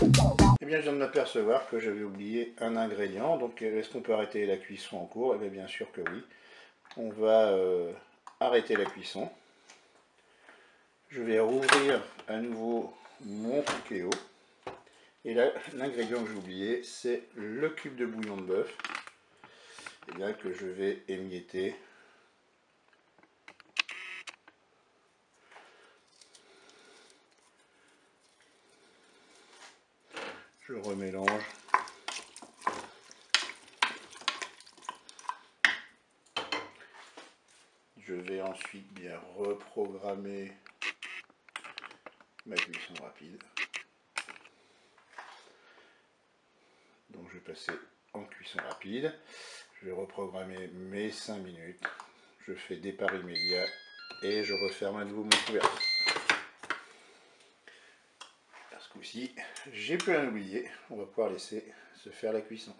Eh bien, je viens de m'apercevoir que j'avais oublié un ingrédient. Donc, est-ce qu'on peut arrêter la cuisson en cours? Eh bien, bien sûr que oui. On va euh, arrêter la cuisson. Je vais rouvrir à nouveau mon Cookéo. Et là, l'ingrédient que j'ai oublié, c'est le cube de bouillon de bœuf. Eh bien que je vais émietter je remélange. Je vais ensuite bien reprogrammer ma cuisson rapide. Donc je vais passer en cuisson rapide. Je vais reprogrammer mes 5 minutes. Je fais départ immédiat et je referme à nouveau mon couvercle ce coup-ci, j'ai plus rien oublié. On va pouvoir laisser se faire la cuisson.